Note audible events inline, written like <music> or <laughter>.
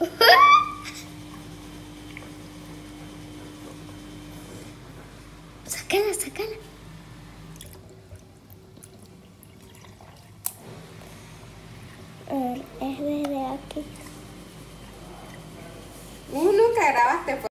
<laughs> Sácala, sácala. A es desde aquí. Uh, nunca grabaste pues.